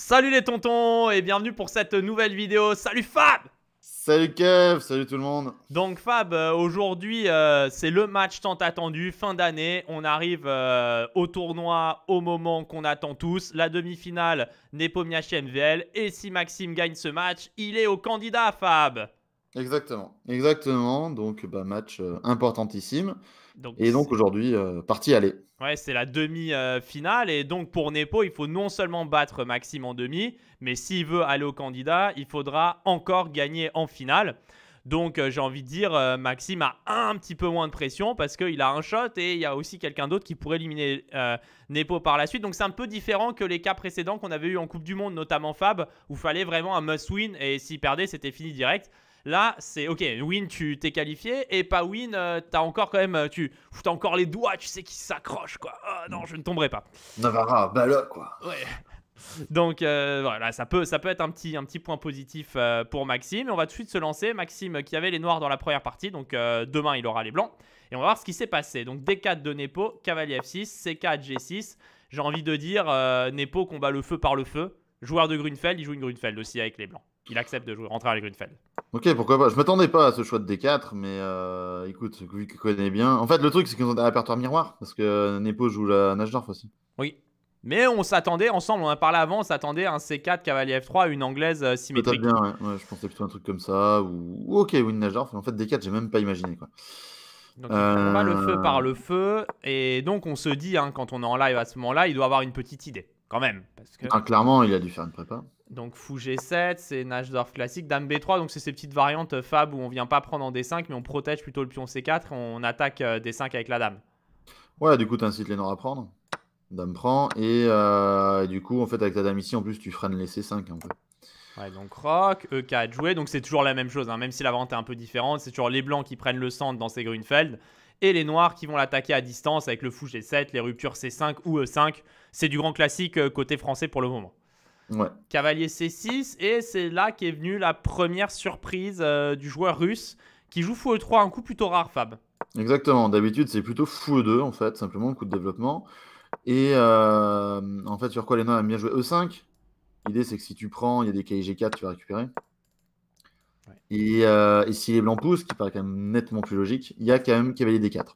Salut les tontons et bienvenue pour cette nouvelle vidéo. Salut Fab Salut Kev, salut tout le monde. Donc Fab, euh, aujourd'hui euh, c'est le match tant attendu, fin d'année. On arrive euh, au tournoi au moment qu'on attend tous. La demi-finale Nepomniachtchi NVL. Et si Maxime gagne ce match, il est au candidat Fab. Exactement, exactement. Donc bah, match importantissime. Et donc aujourd'hui, partie aller. Ouais, c'est la demi-finale. Et donc pour Nepo, il faut non seulement battre Maxime en demi, mais s'il veut aller au candidat, il faudra encore gagner en finale. Donc euh, j'ai envie de dire, euh, Maxime a un petit peu moins de pression parce qu'il a un shot et il y a aussi quelqu'un d'autre qui pourrait éliminer euh, Nepo par la suite. Donc c'est un peu différent que les cas précédents qu'on avait eu en Coupe du Monde, notamment Fab, où il fallait vraiment un must-win et s'il perdait, c'était fini direct. Là, c'est ok, win, tu t'es qualifié, et pas win, t'as encore quand même, tu as encore les doigts, tu sais qui s'accroche quoi. Oh, non, je ne tomberai pas. Navarra, bah là, quoi. Ouais. Donc euh, voilà, ça peut, ça peut être un petit, un petit point positif euh, pour Maxime. Et on va tout de suite se lancer. Maxime qui avait les noirs dans la première partie, donc euh, demain il aura les blancs. Et on va voir ce qui s'est passé. Donc D4 de Nepo, cavalier F6, C4, G6. J'ai envie de dire, Nepo combat le feu par le feu. Joueur de Grunfeld, il joue une Grunfeld aussi avec les blancs. Il accepte de jouer, rentrer avec Grunfeld. Ok, pourquoi pas. Je m'attendais pas à ce choix de D4, mais écoute, vu qu'il connaît bien. En fait, le truc, c'est qu'ils ont un répertoire miroir, parce que Nepo joue la Najdorf aussi. Oui, mais on s'attendait, ensemble, on a parlé avant, on s'attendait à un C4 cavalier F3, une anglaise euh, symétrique. Bien, ouais. je pensais plutôt un truc comme ça, ou, ok, ou une mais en fait D4, j'ai même pas imaginé quoi. Donc on va le feu par le feu, et donc on se dit, hein, quand on est en live à ce moment-là, il doit avoir une petite idée, quand même. Parce que... Ah, clairement, il a dû faire une prépa. Donc fou G7, c'est Najdorf classique, Dame B3, donc c'est ces petites variantes euh, Fab où on vient pas prendre en D5, mais on protège plutôt le pion C4, et on attaque euh, D5 avec la Dame. Ouais, du coup, t'incites les Noirs à prendre. Dame prend. Euh, et, du coup, en fait, avec ta dame ici, en plus, tu freines les C5 un peu. Ouais, donc rock, E4 joué. Donc c'est toujours la même chose, hein. même si la vente est un peu différente. C'est toujours les blancs qui prennent le centre dans ces Grunfeld. Et les noirs qui vont l'attaquer à distance avec le fou G7, les ruptures C5 ou E5. C'est du grand classique euh, côté français pour le moment. Ouais. Cavalier C6. Et c'est là qu'est venue la première surprise euh, du joueur russe qui joue fou E3, un coup plutôt rare, Fab. Exactement. D'habitude, c'est plutôt fou E2, en fait, simplement, un coup de développement. Et euh, en fait, sur quoi les noirs aiment bien jouer E5 L'idée, c'est que si tu prends, il y a des KIG4, tu vas récupérer. Euh, et, si les blancs poussent, qui paraît quand même nettement plus logique, il y a quand même cavalier D4.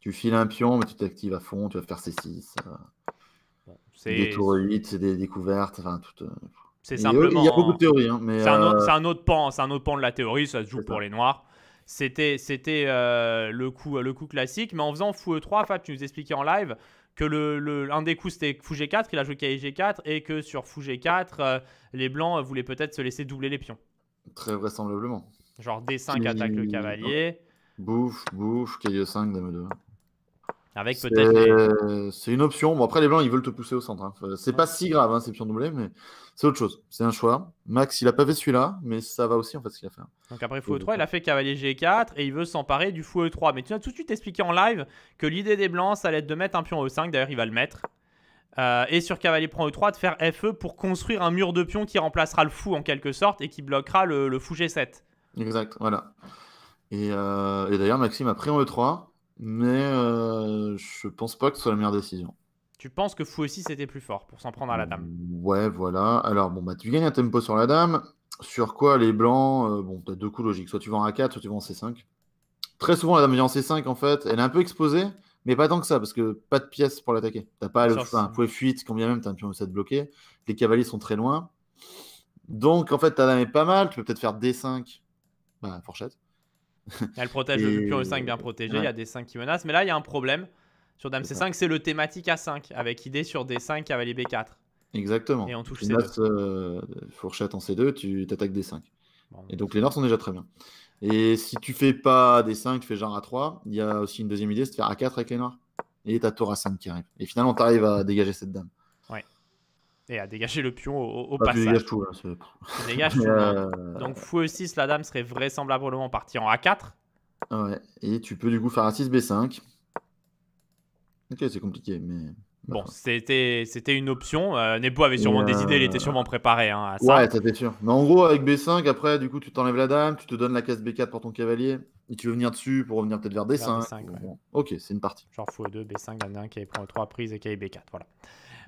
Tu files un pion, mais tu t'actives à fond, tu vas faire C6. Euh, des tours 8, c'est des découvertes, enfin tout. c'est simplement. Il y a beaucoup de théories, hein, mais c'est un, un, autre pan, c'est un autre pan de la théorie. Ça se joue pour les noirs. C'était, c'était le coup, le coup classique, mais en faisant fou E3, Fab, tu nous expliquais en live que le, un des coups c'était fou G4, il a joué KG4 et que sur fou G4, euh, les blancs voulaient peut-être se laisser doubler les pions. Très vraisemblablement. Genre D5 attaque le cavalier. Bouffe, bouffe, KG5, Dame 2. Avec peut-être. C'est une option. Bon, après, les blancs, ils veulent te pousser au centre. Hein. C'est pas si grave, hein, ces pions doublés, mais c'est autre chose. C'est un choix. Max, il a pas fait celui-là, mais ça va aussi, en fait, ce qu'il a fait. Donc après fou E3, il a fait cavalier G4 et il veut s'emparer du fou E3. Mais tu as tout de suite expliqué en live que l'idée des blancs, ça allait être de mettre un pion E5. D'ailleurs, il va le mettre. Euh, et sur cavalier prend E3, de faire FE pour construire un mur de pions qui remplacera le fou en quelque sorte et qui bloquera le, fou G7. Exact, voilà. Et, euh, et d'ailleurs, Maxime a pris en E3 mais euh, je pense pas que ce soit la meilleure décision. Tu penses que fou aussi c'était plus fort pour s'en prendre à la dame? Ouais, voilà. Alors, bon, bah, tu gagnes un tempo sur la dame. Sur quoi les blancs euh, Bon, t'as deux coups logiques. Soit tu vas en A4, soit tu vas en C5. Très souvent, la dame vient en C5, en fait. Elle est un peu exposée, mais pas tant que ça, parce que pas de pièces pour l'attaquer. T'as pas le enfin, fouet fuite, quand bien même t'as un pion E7 bloqué. Les cavaliers sont très loin. Donc, en fait, ta dame est pas mal. Tu peux peut-être faire D5. Bah, fourchette. Elle protège le pion E5 bien protégé, il y a des 5 qui menacent. Mais là, il y a un problème. Sur Dame C5, c'est le thématique A5, avec idée sur D5, cavalier B4. Exactement. Et on touche C2. Euh, fourchette en C2, tu t'attaques D5. et donc les Noirs sont déjà très bien. Et si tu fais pas D5, tu fais genre A3, il y a aussi une deuxième idée, c'est de faire A4 avec les Noirs. Et t'as tour A5 qui arrive. Et finalement, tu arrives à dégager cette dame. Ouais. Et à dégager le pion au, passage. Tu tout. Là, tu dégages tout. Euh, Donc fou E6, la dame serait vraisemblablement partie en A4. Ouais. Et tu peux du coup faire A6, B5. Ok, c'est compliqué, mais. Bon, c'était, c'était une option. Euh, Nebo avait sûrement des idées, il était sûrement préparé hein, à ça. Ouais, c'était sûr. Mais en gros, avec B5, après, du coup, tu t'enlèves la dame, tu te donnes la case B4 pour ton cavalier, et tu veux venir dessus pour revenir peut-être vers D5. Ok, c'est une partie. Genre fou 2 B5, il y en a un qui avait pris 3 prises et qui avait B4. Voilà.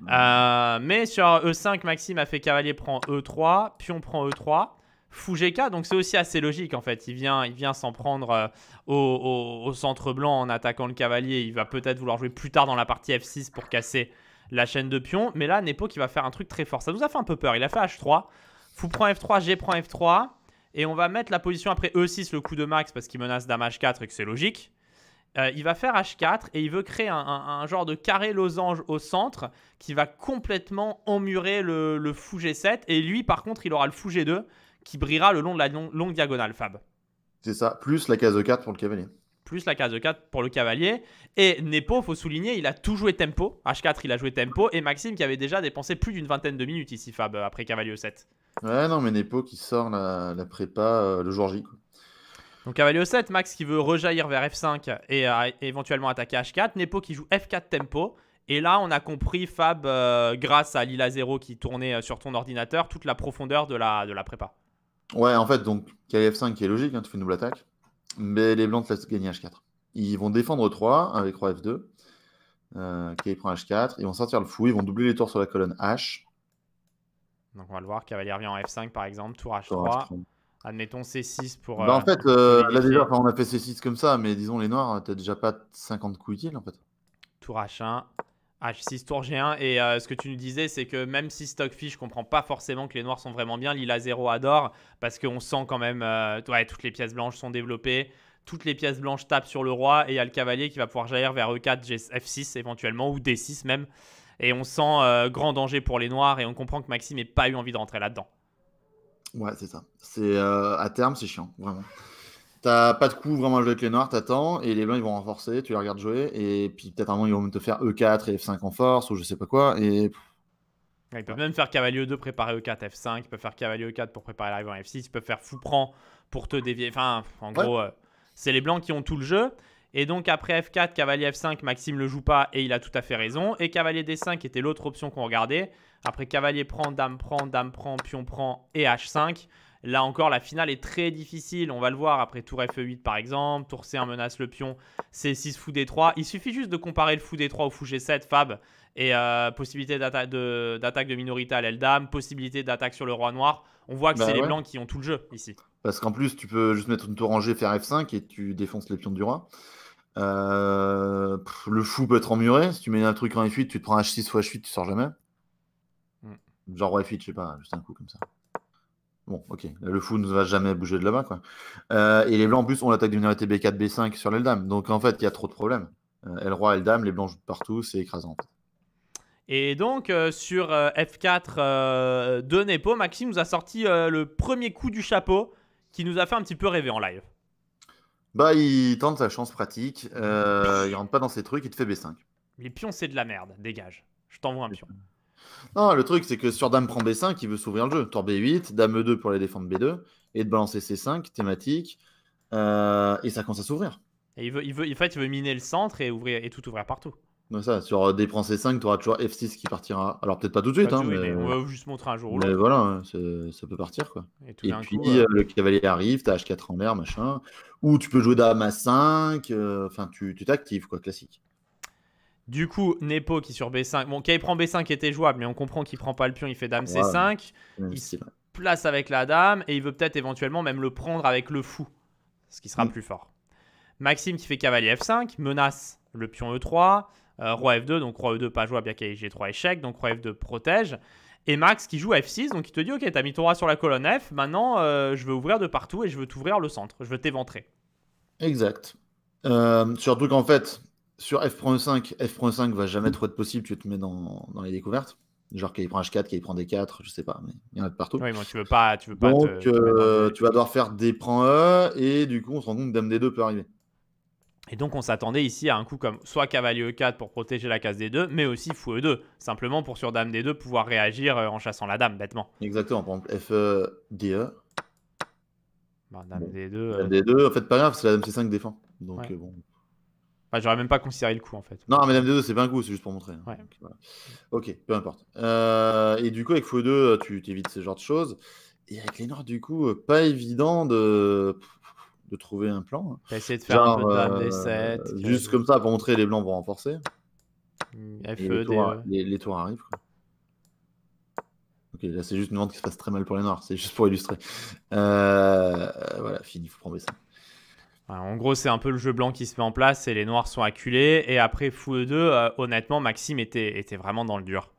Euh, mais sur E5, Maxime a fait cavalier prend E3, pion prend E3. Fou GK, donc c'est aussi assez logique en fait. Il vient, il vient s'en prendre euh, au, centre blanc en attaquant le cavalier. Il va peut-être vouloir jouer plus tard dans la partie F6 pour casser la chaîne de pions. Mais là, Nepo qui va faire un truc très fort. Ça nous a fait un peu peur. Il a fait H3. Fou prend F3, G prend F3. Et on va mettre la position après E6, le coup de max, parce qu'il menace dame H4 et que c'est logique. Euh, il va faire H4 et il veut créer un, genre de carré losange au centre qui va complètement emmurer le, fou G7. Et lui, par contre, il aura le fou G2 qui brillera le long de la longue diagonale, Fab. C'est ça, plus la case E4 pour le cavalier. Plus la case E4 pour le cavalier. Et Nepo, faut souligner, il a tout joué tempo. H4, il a joué tempo. Et Maxime qui avait déjà dépensé plus d'une vingtaine de minutes ici, Fab, après cavalier E7. Ouais, non, mais Nepo qui sort la, prépa euh, le jour J. Donc cavalier E7, Max qui veut rejaillir vers F5 et éventuellement attaquer H4. Nepo qui joue F4 tempo. Et là, on a compris, Fab, euh, grâce à Lila 0 qui tournait euh, sur ton ordinateur, toute la profondeur de la, de la prépa. Ouais, en fait, donc cavalier F5 qui est logique, hein, tu fais une double attaque. Mais les blancs te laissent gagner H4. Ils vont défendre 3 avec roi F2. Euh, qui prend H4. Ils vont sortir le fou. Ils vont doubler les tours sur la colonne H. Donc on va le voir. Cavalier revient en F5 par exemple. Tour H3. Admettons C6 pour. Bah, en euh, fait, euh, là déjà, on a fait C6 comme ça, mais disons les noirs, t'as déjà pas 50 coups utiles en fait. Tour H1, H6, tour G1. Et euh, ce que tu nous disais, c'est que même si Stockfish comprend pas forcément que les noirs sont vraiment bien, Lila 0 adore parce qu'on sent quand même. ouais, toutes les pièces blanches sont développées. Toutes les pièces blanches tapent sur le roi et il y a le cavalier qui va pouvoir jaillir vers E4, F6 éventuellement ou D6 même. Et on sent grand danger pour les noirs et on comprend que Maxime n'ait pas eu envie de rentrer là-dedans. Ouais, c'est ça. C'est euh, à terme, c'est chiant, vraiment. T'as pas de coup vraiment à jouer avec les noirs, t'attends, et les blancs ils vont renforcer, tu les regardes jouer, et puis peut-être un moment ils vont te faire E4 et F5 en force, ou je sais pas quoi, et. ils peuvent même faire cavalier E2, préparer E4, F5, ils peuvent faire cavalier E4 pour préparer l'arrivée en F6, ils peuvent faire fou prend pour te dévier. Enfin, en gros, euh, c'est les blancs qui ont tout le jeu. Et donc après F4, cavalier F5, Maxime le joue pas et il a tout à fait raison. Et cavalier D5 était l'autre option qu'on regardait. Après cavalier prend, dame prend, dame prend, pion prend et H5. Là encore, la finale est très difficile. On va le voir après tour F8 par exemple. Tour C1 menace le pion. C6 fou D3. Il suffit juste de comparer le fou D3 au fou G7, Fab. Et euh, possibilité d'attaque de, minorité à l'aile dame. Possibilité d'attaque sur le roi noir. On voit que bah c'est les blancs qui ont tout le jeu ici. Parce qu'en plus, tu peux juste mettre une tour en G, faire F5 et tu défonces les pions du roi. Euh, le fou peut être emmuré. Si tu mets un truc en F8, tu te prends H6 fois H8, tu sors jamais. Genre roi F8, je sais pas, juste un coup comme ça. Bon, ok. Le fou ne va jamais bouger de là-bas. Quoi. Euh, et les blancs, en plus, ont l'attaque de minorité B4, B5 sur l'aile dame. Donc, en fait, il y a trop de problèmes. Euh, L roi, L dame, les blancs jouent partout, c'est écrasant. Et donc, euh, sur F4 de Nepo, Maxime nous a sorti le premier coup du chapeau qui nous a fait un petit peu rêver en live. Bah, il tente sa chance pratique. il rentre pas dans ses trucs, il te fait B5. Les pions, c'est de la merde. Dégage. Je t'envoie un pion. Non, le truc, c'est que sur Dame prend B5, il veut s'ouvrir le jeu. Tour B8, Dame E2 pour les défendre B2, et de balancer C5, thématique, euh, et ça commence à s'ouvrir. Et il veut, il veut, en fait, il veut miner le centre et, ouvrir, et tout ouvrir partout. Donc ça, sur D prend C5, tu auras toujours F6 qui partira. Alors peut-être pas tout de suite, hein, mais... on va juste montrer un jour ou. Mais voilà, hein, ça peut partir quoi. Et, puis euh, le cavalier arrive, t'as H4 en l'air, machin. Ou tu peux jouer Dame à 5, euh, enfin tu t'actives quoi, classique. Du coup, Nepo qui sur B5. Bon, qui prend B5 était jouable, mais on comprend qu'il prend pas le pion, il fait Dame C5. il se place avec la Dame et il veut peut-être éventuellement même le prendre avec le fou, ce qui sera mm. plus fort. Maxime qui fait cavalier F5, menace le pion E3, euh, roi F2, donc roi E2 pas jouable, bien qu'il G3 échec, donc roi F2 protège. Et Max qui joue F6, donc il te dit Ok, t'as mis ton roi sur la colonne F, maintenant euh, je veux ouvrir de partout et je veux t'ouvrir le centre, je veux t'éventrer. Exact. Euh, surtout qu'en fait, sur F.5, F.5 va jamais trop être possible, tu te mets dans, dans les découvertes. Genre qu'il prend H4, qu'il prend D4, je sais pas, mais il y en a de partout. Oui, moi tu veux pas. Tu veux pas Donc euh, tu vas devoir faire D prend E, et du coup on se rend compte que Dame D2 peut arriver. Et donc on s'attendait ici à un coup comme soit cavalier E4 pour protéger la case D2, mais aussi fou E2, simplement pour sur Dame D2 pouvoir réagir euh, en chassant la dame, bêtement. Exactement, par exemple FE DE. Bah, dame D2. Dame D2, en fait pas grave, c'est la Dame C5 défend. Donc bon. J'aurais même pas considéré le coup en fait. Non, mais Dame D2, c'est pas un coup, c'est juste pour montrer. Hein. Ok, peu importe. Euh, et du coup, avec Fou 2, tu t'évites ce genre de choses. Et avec les Noirs, du coup, pas évident de, de trouver un plan. Hein. T'as essayé de faire un peu de Dame D7. Euh, juste comme ça, pour montrer les Blancs vont renforcer. Et FE, les, tours, DE. les- les tours arrivent. quoi. Ok, là c'est juste une vente qui se passe très mal pour les noirs, c'est juste pour illustrer. Euh, voilà, fini, faut prendre ça. En gros, c'est un peu le jeu blanc qui se met en place et les noirs sont acculés. Et après Fou E2, euh, honnêtement, Maxime était, était vraiment dans le dur.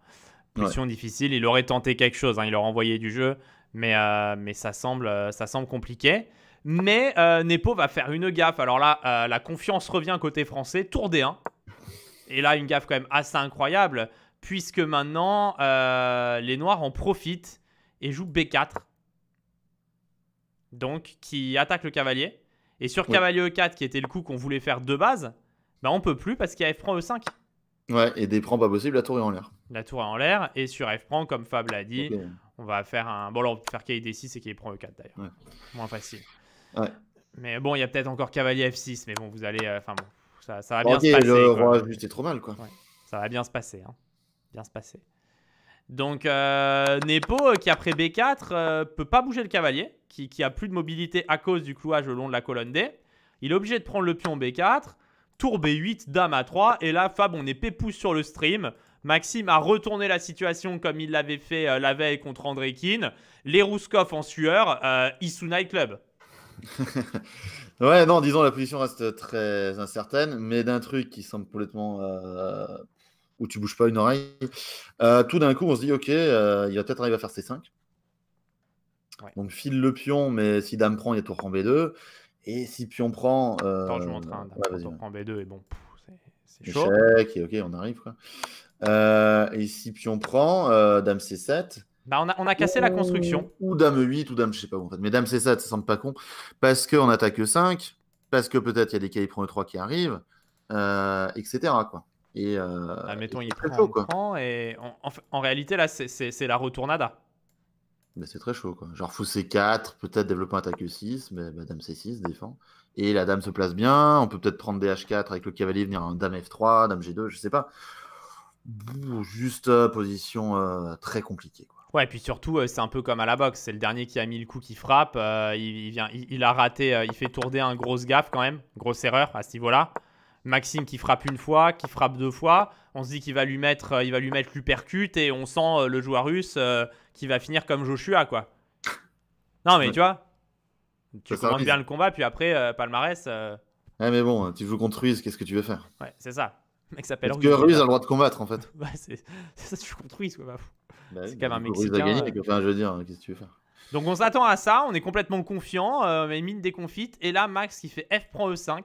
Position difficile, il aurait tenté quelque chose, hein, il aurait envoyé du jeu, mais, euh, mais ça, semble, euh, ça semble compliqué. Mais euh, Nepo va faire une gaffe. Alors là, euh, la confiance revient côté français, tour D1. Et là, une gaffe quand même assez incroyable, puisque maintenant, euh, les noirs en profitent et jouent B4. Donc, qui attaque le cavalier. Et sur cavalier E4, qui était le coup qu'on voulait faire de base, bah on peut plus parce qu'il y a F prend E5. Ouais, et des prends pas possible, la tour est en l'air. La tour est en l'air. Et sur F prend, comme Fab l'a dit, on va faire un. Bon, là, on peut faire KD 6 et qu'il prend E4 d'ailleurs. Ouais. Moins facile. Ouais. Mais bon, il y a peut-être encore cavalier F6. Mais bon, vous allez. euh, Enfin bon, ça, ça va bien se passer. le quoi. roi juste est trop mal quoi. Ça va bien se passer. Hein. Bien se passer. Donc, euh, Nepo, euh, qui après B4, euh, peut pas bouger le cavalier, qui, qui a plus de mobilité à cause du clouage le long de la colonne D. Il est obligé de prendre le pion B4, tour B8, dame A3. Et là, Fab, on est pépouze sur le stream. Maxime a retourné la situation comme il l'avait fait euh, la veille contre André Kin. Les Rouskov en sueur, euh, Issou Night Club. Ouais, non, disons la position reste très incertaine, mais d'un truc qui semble complètement euh, où tu bouges pas une oreille, euh, tout d'un coup on se dit ok, euh, il va peut-être arriver à faire C5. Ouais. Donc file le pion, mais si dame prend, il y a tour prend B2. Et si pion prend, euh, Attends, je vous montre un. ouais, ouais. prend B2 et bon, c'est- c'est chaud. échec, et ok, on arrive quoi. Euh, et si pion prend, euh, dame C7. Bah, on, a, on a cassé la construction. Ou dame 8 ou dame, je sais pas où en fait. Mais dame C7, ça semble pas con. Parce qu'on attaque 5, parce que peut-être il y a des calibres E3 qui arrivent, euh, etc. Quoi. Et, euh, Admettons, et il prend, chaud, quoi. prend, et en, en en réalité, là, c'est- la retournada. Mais c'est très chaud. Quoi. Genre fou C4, peut-être développer un attaque E6, mais bah, dame C6 défend. Et la dame se place bien. On peut peut-être prendre DH4 avec le cavalier, venir un dame F3, dame G2, je sais pas. Juste euh, position euh, très compliquée. Quoi. Ouais, et puis surtout, euh, c'est un peu comme à la boxe. C'est le dernier qui a mis le coup qui frappe. euh, il, il vient, il, il a raté, euh, il fait tourner un grosse gaffe quand même. Grosse erreur à ce niveau-là. Maxime qui frappe une fois, qui frappe deux fois. On se dit qu'il va lui mettre, euh, il va lui mettre l'uppercut et on sent le joueur russe qui va finir comme Joshua, quoi. Non, mais Ouais. tu vois, tu commences bien le combat, puis après, palmarès, Ouais, mais bon, tu joues contre Ruiz, qu'est-ce que tu veux faire? Ouais, c'est ça. Le mec s'appelle Parce que Ruiz. Ruiz a le droit de combattre en fait. C'est ça, tu joues contre Ruiz, quoi. bah, fou. Bah C'est quand même un Ruiz a Mexicain, gagné, euh. enfin, je veux dire, qu'est-ce que tu veux faire? Donc on s'attend à ça, on est complètement confiant, euh, mais mine déconfite. Et là, Max qui fait F prend E5,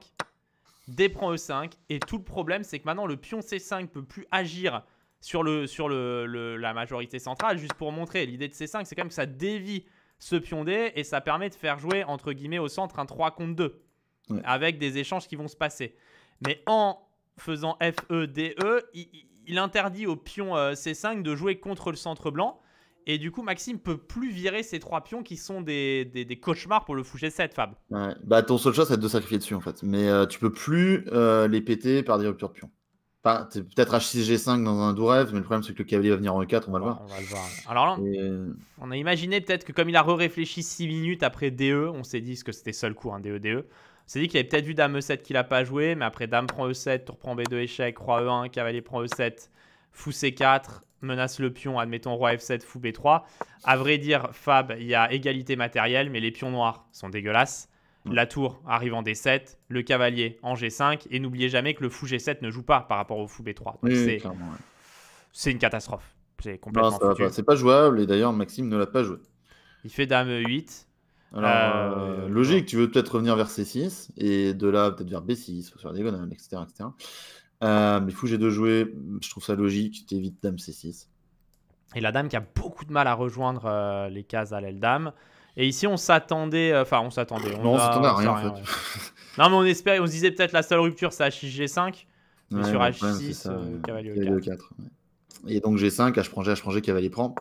D prend E5. Et tout le problème, c'est que maintenant le pion C5 peut plus agir sur, le, sur le, le- la majorité centrale. Juste pour montrer, l'idée de C5, c'est quand même que ça dévie ce pion D et ça permet de faire jouer, entre guillemets, au centre un 3 contre 2. Ouais. Avec des échanges qui vont se passer. Mais en faisant FE, DE, il, il- interdit au pion euh, C5 de jouer contre le centre blanc. Et du coup, Maxime peut plus virer ces trois pions qui sont des, des, des cauchemars pour le fou G7, Fab. Ouais. Bah, ton seul choix, c'est de sacrifier dessus en fait. Mais euh, tu peux plus euh, les péter par des ruptures de pion. Enfin, t'es peut-être H6, G5 dans un doux rêve, mais le problème, c'est que le cavalier va venir en E4, on va le voir. On va le voir. Alors là, Et, euh, on a imaginé peut-être que comme il a réfléchi 6 minutes après DE, on s'est dit que c'était seul coup, un DE, DE. On s'est dit qu'il avait peut-être vu Dame E7 qu'il a pas joué, mais après Dame prend E7, tour prend B2 échec, Roi E1, Cavalier prend E7, Fou C4, menace le pion, admettons Roi F7, Fou B3. À vrai dire, Fab, il y a égalité matérielle, mais les pions noirs sont dégueulasses. La tour arrive en D7, le cavalier en G5, et n'oubliez jamais que le fou G7 ne joue pas par rapport au fou B3. Donc oui, oui, c'est- ouais. c'est une catastrophe. C'est complètement. C'est pas jouable, et d'ailleurs, Maxime ne l'a pas joué. Il fait Dame E8. Alors, Euh, euh, logique, tu veux peut-être revenir vers C6, et de là, peut-être vers B6, sur la diagonale, etc. etc. Euh, mais fou G2 jouer, je trouve ça logique, t'évites Dame C6. Et la dame qui a beaucoup de mal à rejoindre euh, les cases à l'aile dame. Et ici, on s'attendait. Enfin, on s'attendait. Non, on a- s'attendait à on rien en fait. ouais. Non, mais on espérait. On se disait peut-être la seule rupture, c'est H6G5. Mais Ouais, sur le H6, problème, c'est ça, euh, ouais. cavalier Cavalier E4. E4, ouais. Et donc G5, H prend G, H prend G, cavalier prend.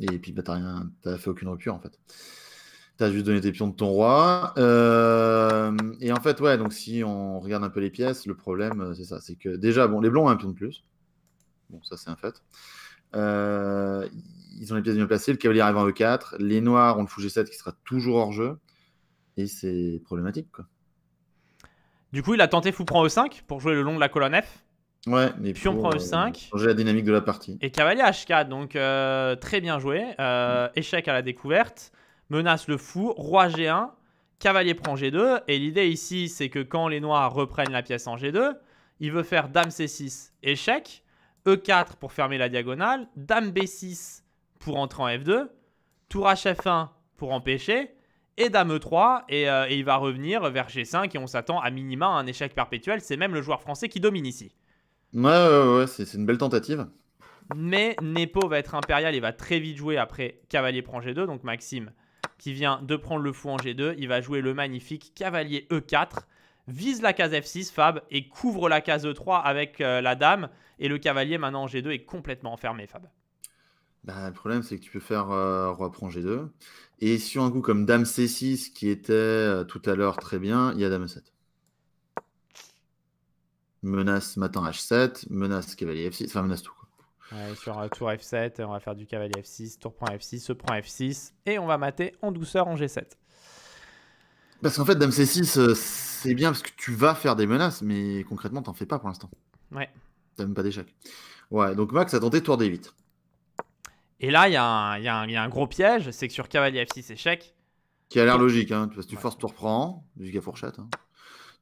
Et puis bah, t'as rien, t'as fait aucune rupture en fait. T'as juste donné tes pions de ton roi. Euh, et en fait, ouais, donc si on regarde un peu les pièces, le problème, euh, c'est ça, c'est que déjà, bon, les blancs ont un pion de plus. Bon, ça c'est un fait. Euh, ils ont les pièces bien placées, le cavalier arrive en E4, les noirs ont le fou G7 qui sera toujours hors jeu. Et c'est problématique, quoi. Du coup, il a tenté fou prend E5 pour jouer le long de la colonne F. Ouais, mais Pion pour, prend euh, E5. changer la dynamique de la partie. Et cavalier H4, donc euh, très bien joué. Échec à la découverte. Menace le fou. Roi G1. Cavalier prend G2. Et l'idée ici, c'est que quand les noirs reprennent la pièce en G2, il veut faire Dame C6, échec. E4 pour fermer la diagonale. Dame B6 pour entrer en F2. Tour HF1 pour empêcher. Et Dame E3. Et, euh, et il va revenir vers G5. Et on s'attend à minima à un échec perpétuel. C'est même le joueur français qui domine ici. Ouais, ouais, ouais, c'est une belle tentative. Mais Nepo va être impérial et va très vite jouer après cavalier prend G2. Donc Maxime, qui vient de prendre le fou en G2, il va jouer le magnifique cavalier E4, vise la case F6, Fab, et couvre la case E3 avec euh, la dame. Et le cavalier maintenant en G2 est complètement enfermé, Fab. Bah, le problème, c'est que tu peux faire euh, roi prend G2. Et sur un coup comme dame C6, qui était euh, tout à l'heure très bien, il y a dame E7. Menace matin H7, menace cavalier F6, enfin menace tout. Ouais, sur euh, tour F7, on va faire du cavalier F6, tour prend F6, se prend F6, et on va mater en douceur en G7. Parce qu'en fait, dame C6, euh, c'est bien parce que tu vas faire des menaces, mais concrètement, t'en fais pas pour l'instant. Ouais. T'as même pas d'échec. Ouais, donc Max a tenté tour D8. Et là, il y, a un- y y a gros piège, c'est que sur cavalier F6 échec, Qui a l'air logique, hein, parce que tu Ouais. forces, tu reprends, jusqu'à fourchette. hein.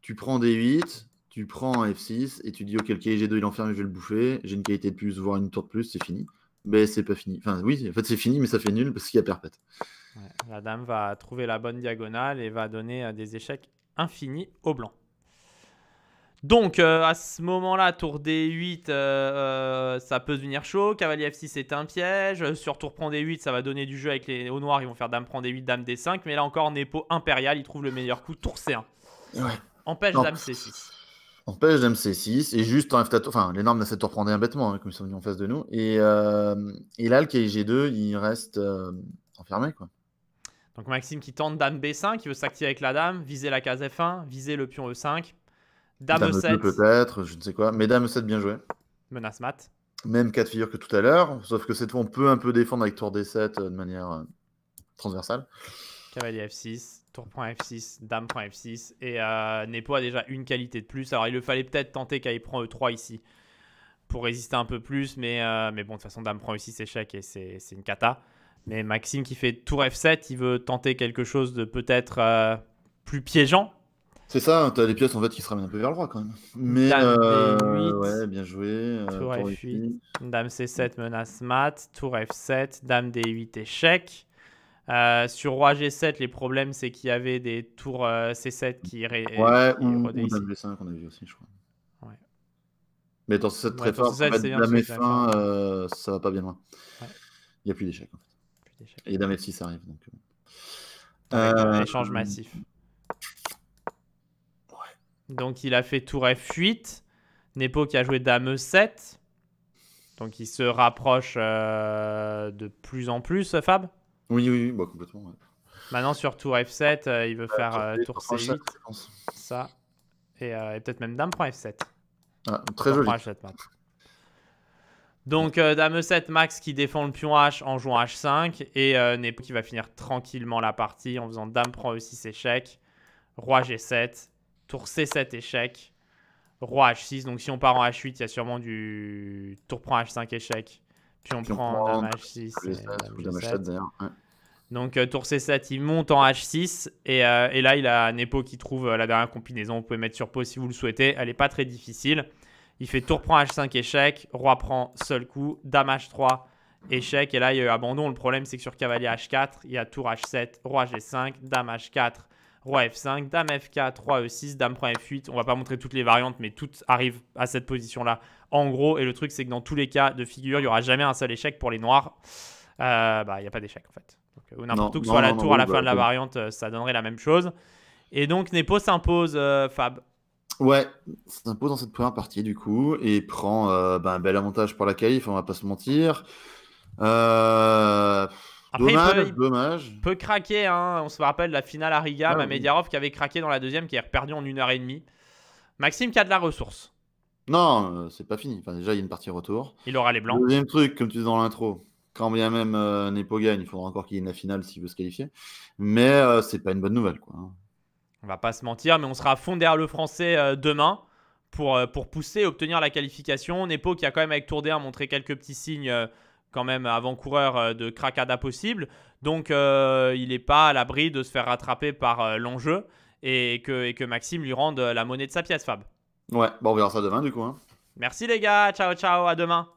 Tu prends D8, tu prends un F6, et tu dis, ok, le cahier G2 il est enfermé, je vais le bouffer, j'ai une qualité de plus, voire une tour de plus, c'est fini. Mais c'est pas fini. Enfin, oui, en fait, c'est fini, mais ça fait nul parce qu'il y a perpète. Ouais, La dame va trouver la bonne diagonale et va donner euh, des échecs infinis au blanc. Donc euh, à ce moment-là, tour D8, euh, euh, ça peut devenir chaud. Cavalier F6 est un piège. Sur tour prend D8, ça va donner du jeu avec les hauts noirs. Ils vont faire dame prend D8, dame D5. Mais là encore, Nepo impérial, il trouve le meilleur coup. Tour C1. Ouais. Empêche Non. dame C6. Empêche dame C6, et juste en F4, enfin, normes essaient de reprendre un bêtement, hein, comme ils sont venus en face de nous. Et, euh, et là, le cahier G2, il reste euh, enfermé, quoi. Donc Maxime qui tente dame B5, il veut s'activer avec la dame, viser la case F1, viser le pion E5. Dame, Dame E7, E2 peut-être, je ne sais quoi. Mais dame E7, bien joué. menace mat. Même cas de figure que tout à l'heure, sauf que cette fois, on peut un peu défendre avec tour D7 euh, de manière transversale. Cavalier F6, tour prend F6, dame prend F6. Et euh, Nepo a déjà une qualité de plus. Alors il le fallait peut-être tenter qu'il prend E3 ici pour résister un peu plus. Mais, euh, mais bon, de toute façon, dame prend E6 échec et c'est une cata. Mais Maxime qui fait tour F7, il veut tenter quelque chose de peut-être euh, plus piégeant. C'est ça, t'as des pièces en fait qui se ramènent un peu vers le roi quand même. Mais Dame euh, D8. ouais, bien joué. Tour tour F8. Dame C7 menace mat, tour F7, dame D8 échec. Euh, sur roi G7, les problèmes c'est qu'il y avait des tours euh, C7 qui, ré- Ouais, qui ou, ou rodaient ici. dame G5 qu'on a vu aussi, je crois. Ouais. Mais attends, c'est très Ouais, fort. C7, bien dame parce que c'est F1, très euh, ça va pas bien loin. Ouais. Il n'y a plus d'échecs en fait. Et dame F6 arrive. Donc. Avec un échange massif. Donc il a fait tour F8. Nepo qui a joué dame E7. Donc il se rapproche euh, de plus en plus, Fab. Oui, oui, oui, bah, complètement. ouais. Maintenant sur tour F7, euh, il veut faire Tour euh, tour tour C8, H7, je pense. ça. Et, euh, et peut-être même dame prend F7. Ah, très joli. prend H7, mat. Donc dame E7, Max qui défend le pion H en jouant H5. Et Nepo qui va finir tranquillement la partie en faisant dame prend E6 échec. Roi G7. Tour C7 échec. Roi H6. Donc si on part en H8, il y a sûrement du tour prend H5 échec. Puis on Puis on prend prend dame H6. et G7 dame ou dame G7. H7 d'ailleurs. ouais. Donc euh, tour C7, il monte en H6 et, euh, et là il a Nepo qui trouve euh, la dernière combinaison. Vous pouvez mettre sur pause si vous le souhaitez. Elle n'est pas très difficile. Il fait tour prend H5 échec, roi prend seul coup, dame H3 échec et là il y a eu abandon. Le problème c'est que sur cavalier H4, il y a tour H7, roi G5, dame H4, roi F5, dame F4, roi E6, dame prend F8. On va pas montrer toutes les variantes mais toutes arrivent à cette position là. En gros et le truc c'est que dans tous les cas de figure, il y aura jamais un seul échec pour les noirs. Euh, bah il y a pas d'échec en fait. Donc, euh, n'importe où que non, soit la non, tour à la fin de la bah, variante, euh, ça donnerait la même chose. Et donc Nepo s'impose, euh, Fab. Ouais, s'impose dans cette première partie du coup et prend euh, bah, un bel avantage pour la qualif, on va pas se mentir. Euh, Après, il peut- il dommage. peut craquer. Hein. On se rappelle la finale à Riga, Ah, oui. Mamediarov qui avait craqué dans la deuxième, qui est perdu en une heure et demie. Maxime qui a de la ressource. Non, euh, c'est pas fini. Enfin, déjà, il y a une partie retour. Il aura les blancs. Deuxième truc, comme tu dis dans l'intro, quand bien même euh, Nepo gagne, il faudra encore qu'il y ait une finale s'il veut se qualifier. Mais euh, c'est pas une bonne nouvelle. Quoi. On va pas se mentir, mais on sera à fond derrière le français euh, demain pour, euh, pour pousser et obtenir la qualification. Nepo qui a quand même avec Tour D1 montré quelques petits signes quand même avant-coureur euh, de cracada possible. Donc il n'est pas à l'abri de se faire rattraper par l'enjeu et que, et que Maxime lui rende la monnaie de sa pièce, Fab. Ouais, bon, on verra ça demain du coup. Hein. Merci les gars, ciao ciao, à demain.